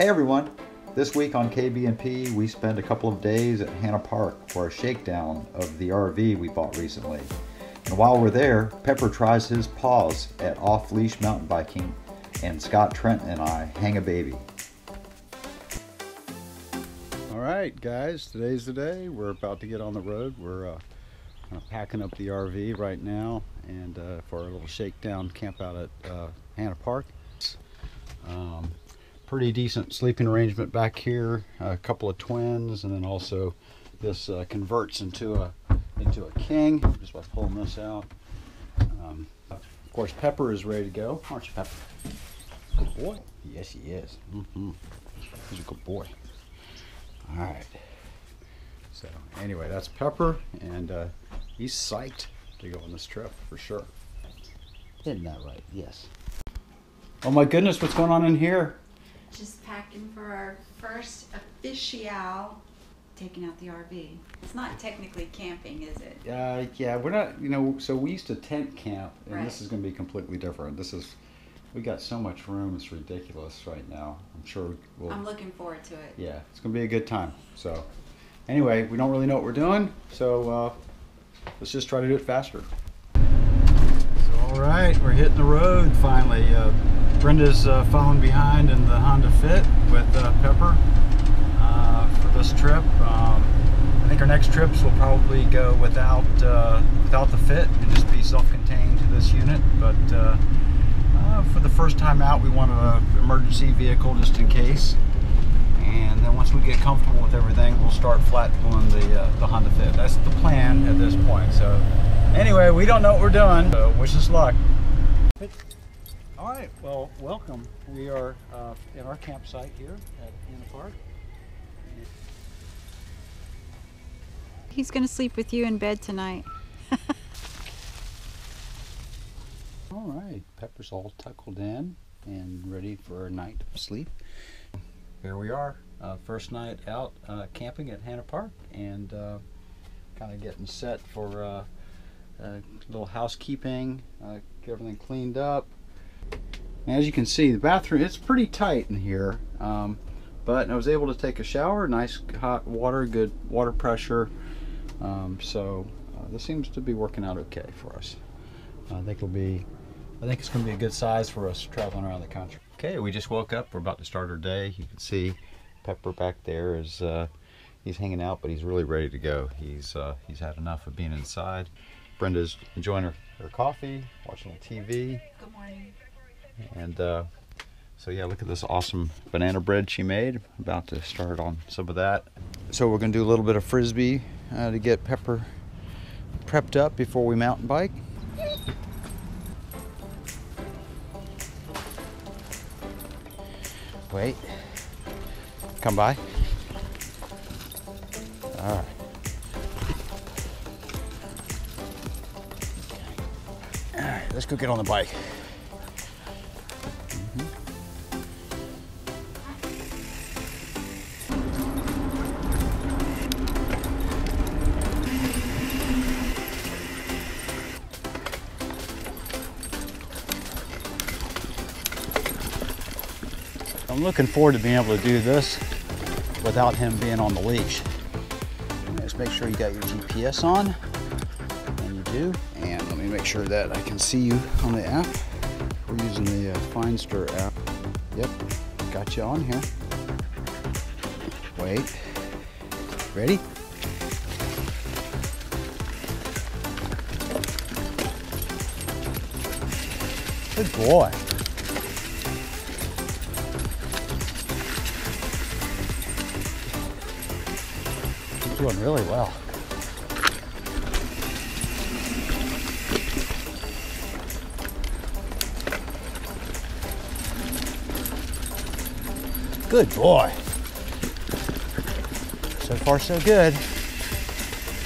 Hey everyone! This week on KB&P, we spent a couple of days at Hanna Park for a shakedown of the RV we bought recently. And while we're there, Pepper tries his paws at off-leash mountain biking, and Scott Trent and I hang a baby. All right, guys, today's the day. We're about to get on the road. We're uh, of packing up the RV right now and uh, for a little shakedown camp out at uh, Hanna Park. Um, pretty decent sleeping arrangement back here. A couple of twins, and then also this uh, converts into a into a king. Just by pulling this out. Um, of course, Pepper is ready to go, aren't you, Pepper? Good boy. Yes, he is. Mm-hmm. He's a good boy. All right. So anyway, that's Pepper, and uh, he's psyched to go on this trip for sure. Isn't that right? Yes. Oh my goodness, what's going on in here? Just packing for our first official taking out the RV. It's not technically camping, is it? Uh, yeah, we're not. You know, so we used to tent camp, and Right. this is going to be completely different. This is, we got so much room. It's ridiculous right now. I'm sure we'll. I'm looking forward to it. yeah, it's going to be a good time. So, anyway, we don't really know what we're doing, so uh, let's just try to do it faster. So, all right, we're hitting the road finally. Uh, Brenda's uh, following behind in the Honda Fit with uh, Pepper uh, for this trip. Um, I think our next trips will probably go without uh, without the Fit and just be self-contained to this unit. But uh, for the first time out, we want an emergency vehicle just in case. And then once we get comfortable with everything, we'll start flat pulling the the Honda Fit. That's the plan at this point. So anyway, we don't know what we're doing. So wish us luck. All right. Well, welcome. We are uh, in our campsite here at Hanna Park. He's going to sleep with you in bed tonight. All right, Pepper's all tuckled in and ready for a night of sleep. Here we are, uh, first night out uh, camping at Hanna Park and uh, kind of getting set for uh, a little housekeeping, uh, get everything cleaned up. And as you can see, the bathroom, it's pretty tight in here, um, but I was able to take a shower, nice hot water, good water pressure. Um, so uh, this seems to be working out okay for us. I think it'll be I think it's going to be a good size for us traveling around the country. Okay, we just woke up. We're about to start our day. You can see Pepper back there is uh, he's hanging out, but he's really ready to go. He's uh, he's had enough of being inside. Brenda's enjoying her, her coffee, watching a little TV, Good morning. And uh, so yeah, look at this awesome banana bread she made. About to start on some of that. So we're to do a little bit of frisbee uh, to get Pepper prepped up before we mountain bike. Wait. Come by. All right. All right, let's go get on the bike. I'm looking forward to being able to do this without him being on the leash. Just make sure you got your GPS on, and you do. And let me make sure that I can see you on the app. We're using the uh, Finster app. Yep, got you on here. Wait. Ready? Good boy. Doing really well. Good boy. So far, so good.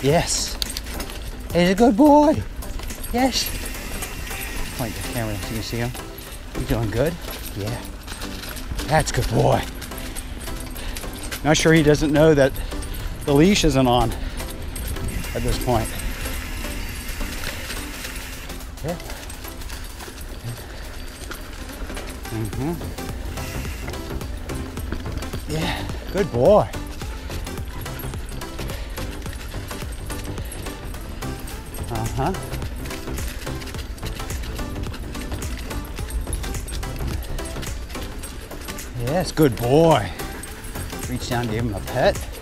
Yes. He's a good boy. Yes. Point the camera so you see him. You doing good? Yeah. That's good boy. Not sure he doesn't know that the leash isn't on at this point. Yeah. Mm-hmm. Yeah, good boy. Uh-huh. Yes, good boy. Reach down, give him a pet.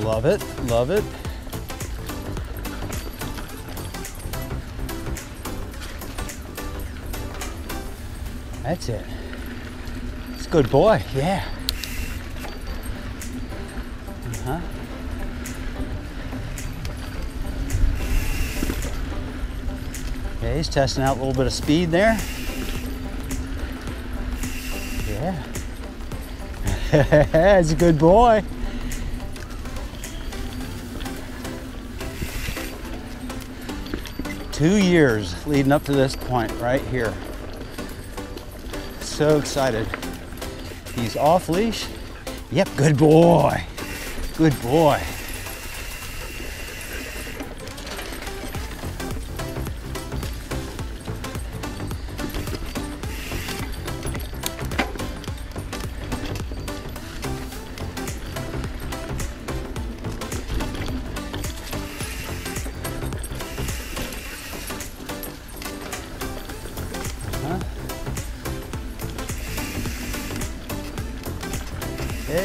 Love it, love it. That's it. It's a good boy, yeah. Uh-huh. Yeah, he's testing out a little bit of speed there. Yeah. That's a good boy. Two years leading up to this point right here. So excited. He's off leash. Yep, good boy. Good boy.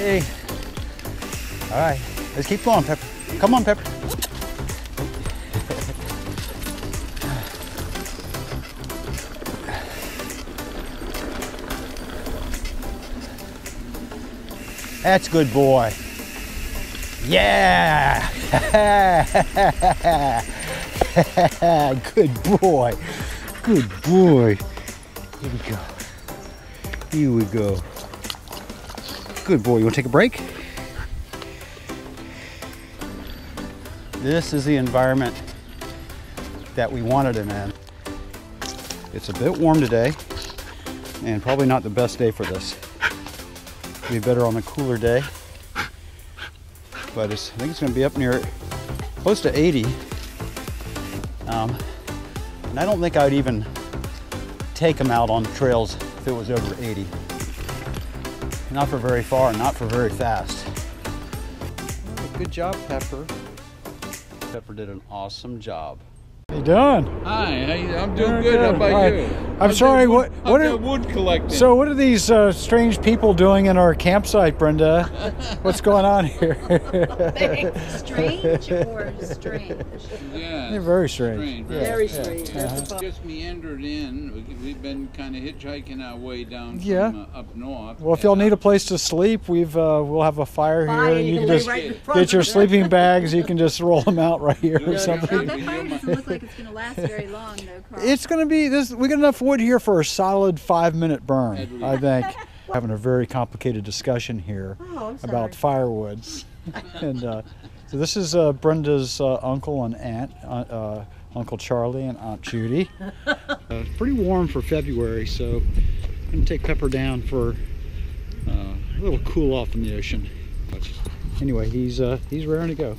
Hey. All right, let's keep going, Pepper. Come on, Pepper. That's good boy. Yeah. good boy. Good boy. Here we go. Here we go. Good boy. You want to take a break? This is the environment that we wanted him in. It's a bit warm today and probably not the best day for this. Be better on a cooler day. But I think it's going to be up near close to 80. Um, and I don't think I'd even take him out on trails if it was over 80. Not for very far, not for very fast. Good job, Pepper. Pepper did an awesome job. How you doing? Hi, how you, I'm doing Very good. How about Hi. you? I'm How's sorry, that what- wood- what how's are- wood collecting? So, what are these uh, strange people doing in our campsite, Brenda? What's going on here? strange or strange? yeah, They're very strange. strange. Yeah, Very yeah. strange. Uh-huh. Just meandered in. We- We've been kind of hitchhiking our way down Yeah. from uh, up north. Well, if y'all need uh, a place to sleep, we've uh, we'll have a fire Fire, here, and you can lay just right get your sleeping bags. You can just roll them out right here or something. Well, that fire doesn't look like it's going to last very long, though, Karl. It's going to be this. We got enough wood here for a solid five-minute burn. I think. Having a very complicated discussion here Oh, about firewoods, and uh, so this is uh, Brenda's uh, uncle and aunt, uh, uh, Uncle Charlie and Aunt Judy. uh, it's pretty warm for February, so I'm going to take Pepper down for uh, a little cool off in the ocean. Anyway, he's uh, he's raring to go.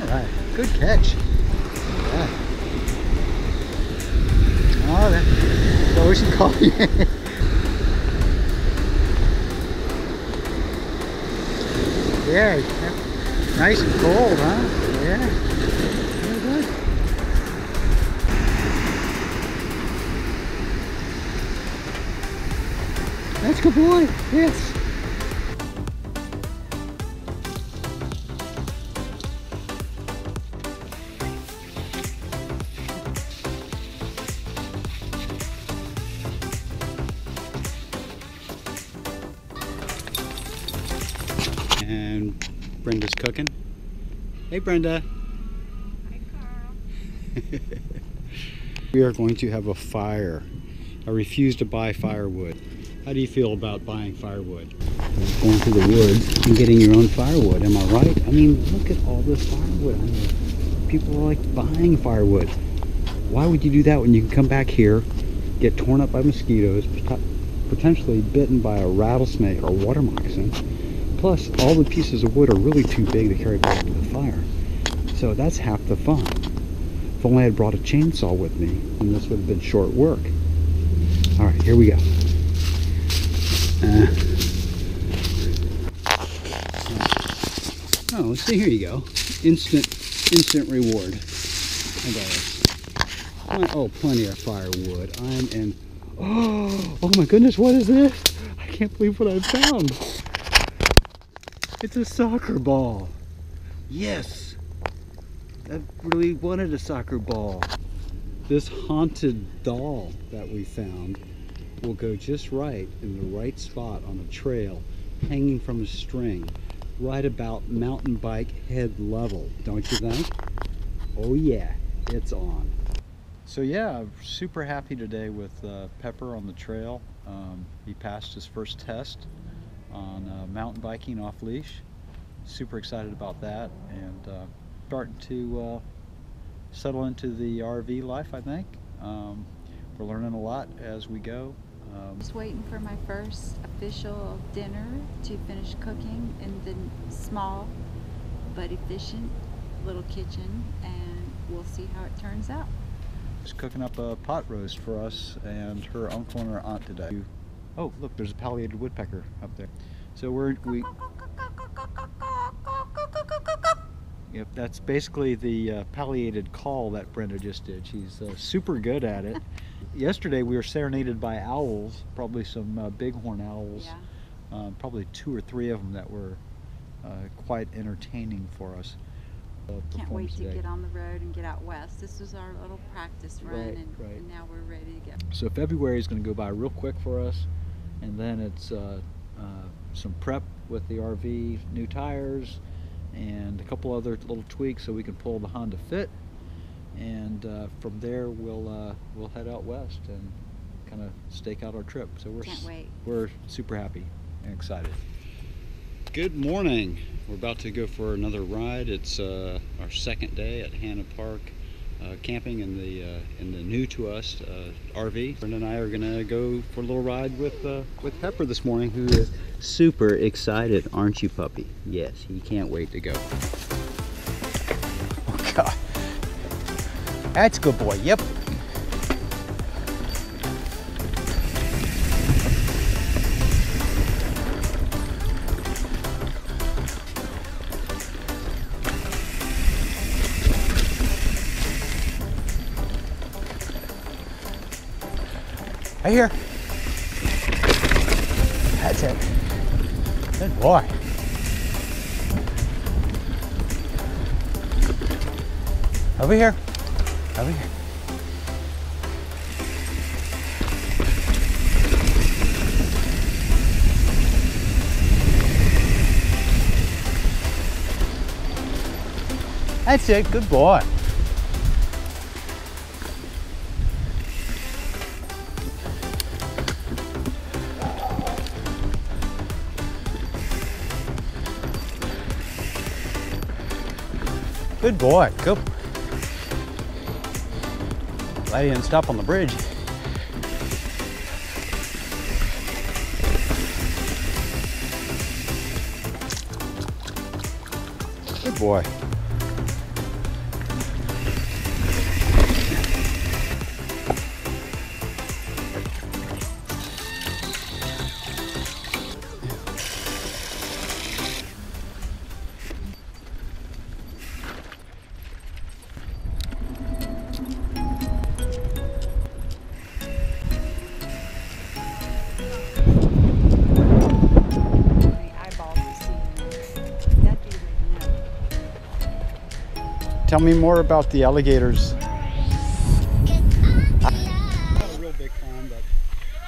All right, good catch. Yeah. Oh, that, so we should call you. yeah, nice and cold, huh? Yeah. That's good boy. Yes. And Brenda's cooking. Hey, Brenda. Hi, Karl. We are going to have a fire. I refuse to buy firewood. How do you feel about buying firewood? Going to the woods and getting your own firewood, am I right? I mean, look at all this firewood. I mean, people are like buying firewood. Why would you do that when you can come back here get torn up by mosquitoes, potentially bitten by a rattlesnake or water moccasin. Plus, all the pieces of wood are really too big to carry back to the fire. So that's half the fun. If only I had brought a chainsaw with me, then this would have been short work. All right, here we go. Uh, oh, see. Here you go. Instant, instant reward. Oh, plenty of firewood. I'm in. Oh, oh my goodness! What is this? I can't believe what I found. It's a soccer ball. Yes. I really wanted a soccer ball. This haunted doll that we found will go just right in the right spot on a trail hanging from a string right about mountain bike head level, don't you think? Oh yeah, it's on. So yeah, I'm super happy today with uh, Pepper on the trail. Um, he passed his first test on uh, mountain biking off leash. Super excited about that and uh, starting to uh, settle into the RV life, I think. Um, we're learning a lot as we go. Um, Just waiting for my first official dinner to finish cooking in the small but efficient little kitchen and we'll see how it turns out. She's cooking up a pot roast for us and her uncle and her aunt today. Oh, look, there's a pileated woodpecker up there. So we're we. Yep, that's basically the uh, pileated call that Brenda just did. She's uh, super good at it. Yesterday we were serenaded by owls, probably some uh, bighorn owls. Yeah. uh, probably two or three of them that were uh, quite entertaining for us. uh, Can't wait performance to get on the road and get out west. This was our little practice run Right, and, right. and now we're ready to go. So February is going to go by real quick for us, and then it's uh, uh, some prep with the RV, new tires, and a couple other little tweaks so we can pull the Honda Fit. And uh, from there, we'll uh, we'll head out west and kind of stake out our trip. So we're Can't wait. we're super happy and excited. Good morning. We're about to go for another ride. It's uh, our second day at Hanna Park, uh, camping in the uh, in the new to us uh, RV. Brenda and I are gonna go for a little ride with uh, with Pepper this morning, who is super excited, aren't you, puppy? Yes, he can't wait to go. Oh God, that's a good boy. Yep. Right here. That's it. Good boy. Over here. Over here. That's it. Good boy. Good boy. Go. Glad he didn't stop on the bridge. Good boy. Tell me more about the alligators. Not a real big pond, but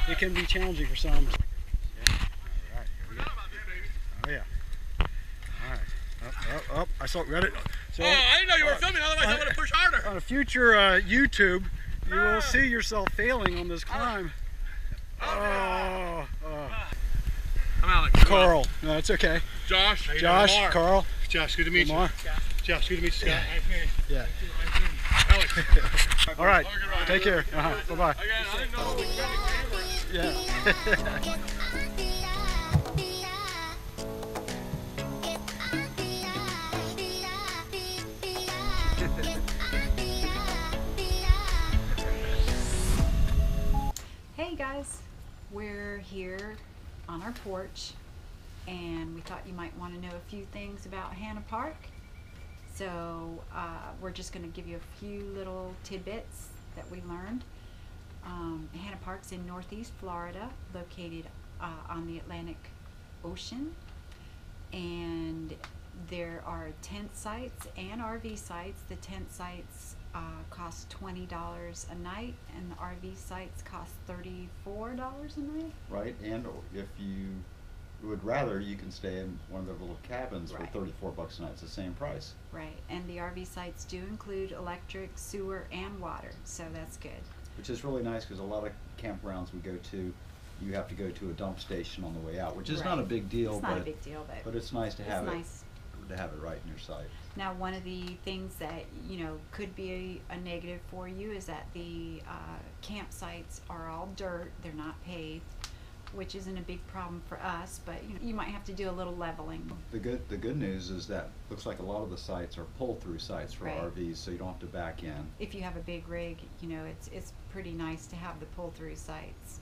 it can be challenging for some. Oh yeah. All right. Up, up, up. I saw. Read it. So Oh, I didn't know you were uh, filming. Otherwise, I would have pushed harder. on a future uh, YouTube, you will ah. see yourself failing on this ah. climb. Oh, oh. oh. Ah. I'm Alex. Karl. No, it's okay. Josh. how you doing? Josh, Karl, Josh, good to meet Lamar. you. Josh, good to meet you. Scott. Nice meeting Yeah. you. Alex, All right. Take care. Uh-huh. Bye bye. Again, I didn't know we were gonna camera. Yeah. Hey guys, we're here on our porch and we thought you might want to know a few things about Hanna Park. So uh, we're just going to give you a few little tidbits that we learned. Um, Hanna Park's in northeast Florida, located uh, on the Atlantic Ocean. And there are tent sites and RV sites. The tent sites uh, cost $20 a night and the RV sites cost $34 a night. Right, and if you would rather, you can stay in one of the little cabins Right. for thirty-four bucks a night. It's the same price. Right, and the RV sites do include electric, sewer, and water, so that's good. Which is really nice because a lot of campgrounds we go to, you have to go to a dump station on the way out, which is not a big deal, It's but not a big deal, but, but it's nice to it's have nice. it to have it right in your sight. Now, one of the things that you know could be a, a negative for you is that the uh, campsites are all dirt; they're not paved, which isn't a big problem for us. But you know, you might have to do a little leveling. The good the good news is that looks like a lot of the sites are pull through sites for Right. RVs, so you don't have to back in. If you have a big rig, you know it's it's pretty nice to have the pull through sites.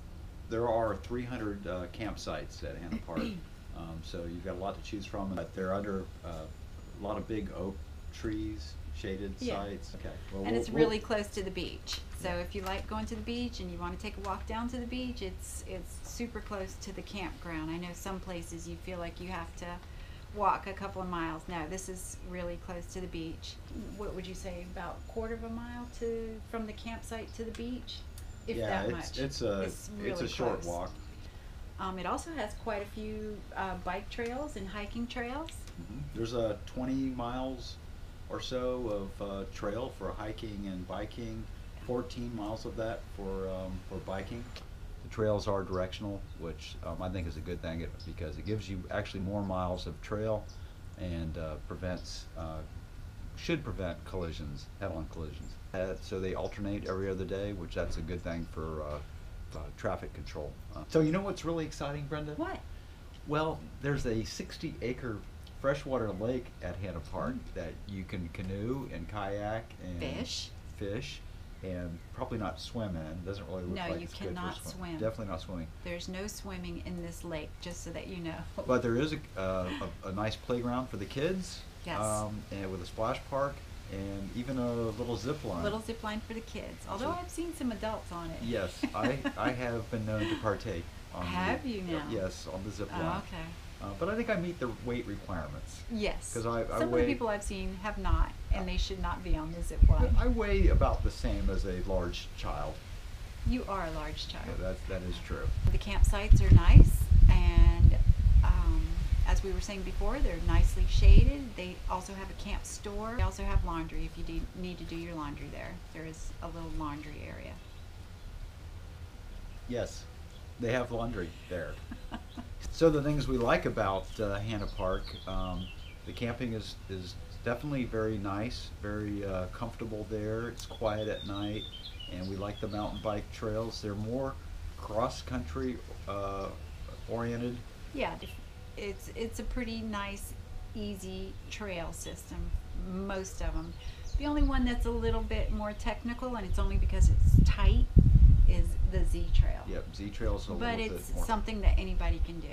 There are 300 uh, campsites at Hanna Park, um, so you've got a lot to choose from. But they're under uh, a lot of big oak trees, shaded Yeah. sites. Okay. Well, and we'll- it's we'll- really close to the beach. So if you like going to the beach and you want to take a walk down to the beach, it's it's super close to the campground. I know some places you feel like you have to walk a couple of miles. No, this is really close to the beach. What would you say about a quarter of a mile to from the campsite to the beach? If yeah, that it's much. it's a It's it's, really a short close. walk. Um, it also has quite a few uh, bike trails and hiking trails. Mhm. There's a 20 miles or so of uh, trail for hiking and biking. 14 miles of that for um, for biking. The trails are directional, which um, I think is a good thing because it gives you actually more miles of trail and uh, prevents uh, should prevent collisions, head-on collisions. Uh, so they alternate every other day, which that's a good thing for uh, uh, traffic control. Uh, so you know what's really exciting, Brenda? What? Well, there's a 60 acre freshwater lake at Hanna Park that you can canoe and kayak and Fish. fish, and probably not swim in. Doesn't really look No, like you it's good for cannot swim. swim. Definitely not swimming. There's no swimming in this lake, just so that you know. But there is a, uh, a, a nice playground for the kids. Yes. Um, and with a splash park and even a little zip line. little zip line for the kids. Although So- I've seen some adults on it. Yes, I, I have been known to partake. On Have the, you now? Yes, on the zip Oh, line. okay. Uh, but I think I meet the weight requirements. Yes. 'Cause I- I some of weigh- the people I've seen have not, and they should not be on the zip line. I weigh about the same as a large child. You are a large Yeah, child. that, that is true. The campsites are nice, and um, as we were saying before, they're nicely shaded. They also have a camp store. They also have laundry if you do need to do your laundry there. There is a little laundry area. Yes, they have laundry there. so the things we like about uh, Hanna Park, um, the camping is, is definitely very nice, very uh, comfortable there. It's quiet at night, and we like the mountain bike trails. They're more cross-country uh, oriented. Yeah, it's it's a pretty nice, easy trail system. Most of them. The only one that's a little bit more technical, and it's only because it's tight, is the Z Trail. Yep, Z Trails a But little it's bit more. something that anybody can do.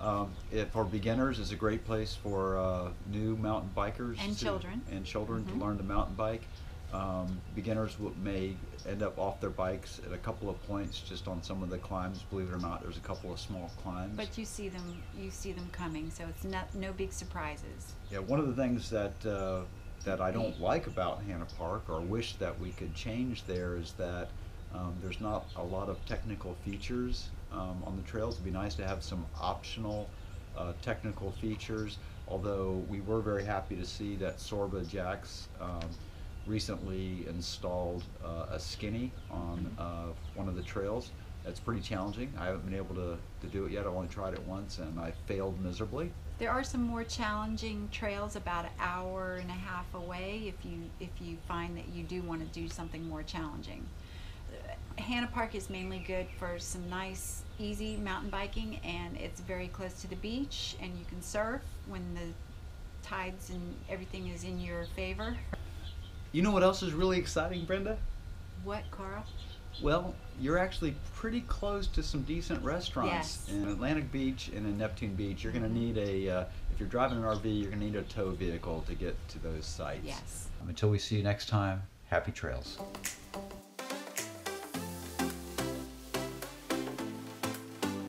Um, it, for beginners, is a great place for uh, new mountain bikers And to- children. and children Mhm. to learn to mountain bike. Um, beginners will, may end up off their bikes at a couple of points, just on some of the climbs. Believe it or not, there's a couple of small climbs. But you see them, you see them coming, so it's not no big surprises. Yeah, one of the things that uh, that I don't like about Hanna Park, or wish that we could change there, is that um, there's not a lot of technical features um, on the trails. It'd be nice to have some optional uh, technical features. Although we were very happy to see that SORBA Jax um, recently installed uh, a skinny on uh, one of the trails. That's pretty challenging. I haven't been able to, to do it yet. I only tried it once and I failed miserably. There are some more challenging trails about an hour and a half away if you if you find that you do want to do something more challenging. Hanna Park is mainly good for some nice, easy mountain biking, and it's very close to the beach, and you can surf when the tides and everything is in your favor. You know what else is really exciting, Brenda? What, Karl? Well, you're actually pretty close to some decent restaurants Yes. in Atlantic Beach and in Neptune Beach. You're going to need a, uh, if you're driving an RV, you're going to need a tow vehicle to get to those sites. Yes. Until we see you next time, happy trails.